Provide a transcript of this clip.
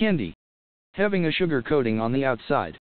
Candy. Having a sugar coating on the outside.